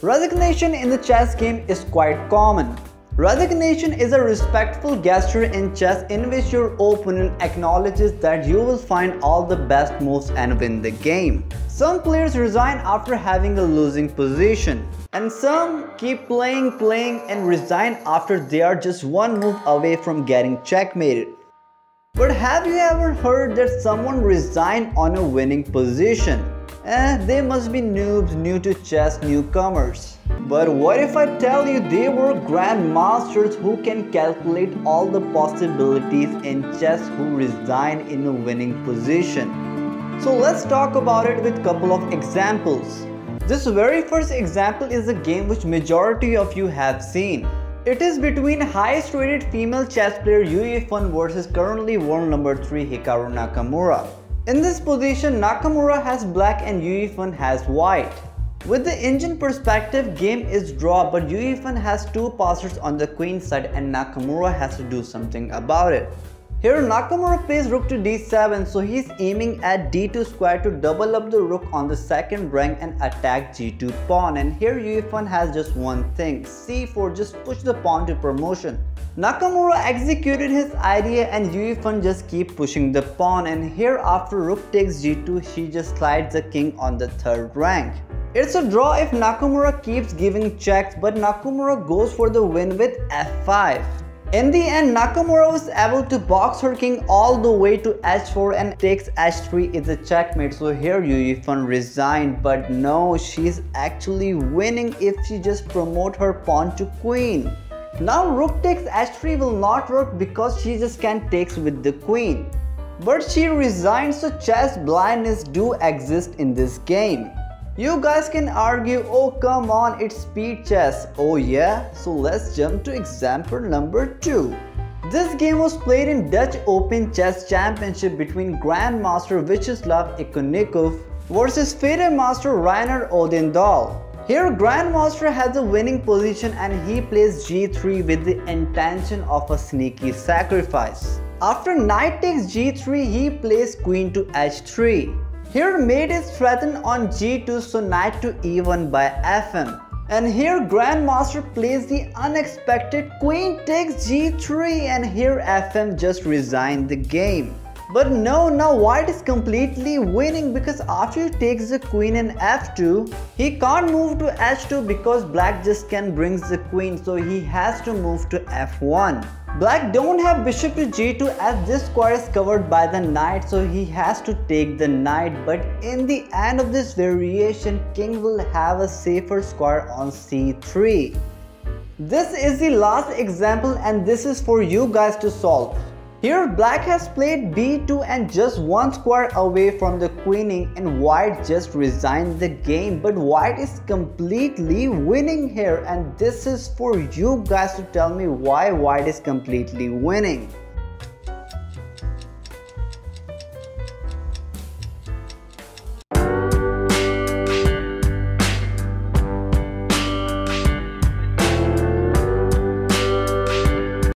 Resignation in the chess game is quite common. Resignation is a respectful gesture in chess in which your opponent acknowledges that you will find all the best moves and win the game. Some players resign after having a losing position. And some keep playing, playing and resign after they are just one move away from getting checkmated. But have you ever heard that someone resigned on a winning position? Eh, they must be noobs new to chess newcomers. But what if I tell you they were grandmasters who can calculate all the possibilities in chess who resign in a winning position? So let's talk about it with a couple of examples. This very first example is a game which majority of you have seen. It is between highest rated female chess player Yu Yifan versus currently world number 3 Hikaru Nakamura. In this position, Nakamura has black and Yu Yifan has white. With the engine perspective, game is draw but Yu Yifan has two passers on the queen side and Nakamura has to do something about it. Here Nakamura plays rook to d7 so he's aiming at d2 square to double up the rook on the second rank and attack g2 pawn and here Yu has just one thing c4 just push the pawn to promotion. Nakamura executed his idea and Yu just keep pushing the pawn and here after rook takes g2 she just slides the king on the third rank. It's a draw if Nakamura keeps giving checks but Nakamura goes for the win with f5. In the end, Nakamura was able to box her king all the way to h4 and takes h3 is a checkmate. So here Yu Yifan resigned but no, she's actually winning if she just promote her pawn to queen. Now rook takes h3 will not work because she just can't takes with the queen. But she resigns so chess blindness do exist in this game. You guys can argue, oh come on, it's speed chess. Oh yeah? So let's jump to example number 2. This game was played in Dutch Open Chess Championship between Grandmaster Vyacheslav Ikonnikov versus FIDE Master Rainer Odendahl. Here Grandmaster has a winning position and he plays g3 with the intention of a sneaky sacrifice. After knight takes g3 he plays queen to h3. Here mate is threatened on g2 so knight to e1 by fm. And here Grandmaster plays the unexpected queen takes g3 and here fm just resigned the game. But no, now white is completely winning because after he takes the queen in f2, he can't move to h2 because black just can brings the queen so he has to move to f1. Black don't have bishop to g2 as this square is covered by the knight so he has to take the knight but in the end of this variation king will have a safer square on c3. This is the last example and this is for you guys to solve. Here black has played b2 and just one square away from the queening and white just resigned the game but white is completely winning here and this is for you guys to tell me why white is completely winning.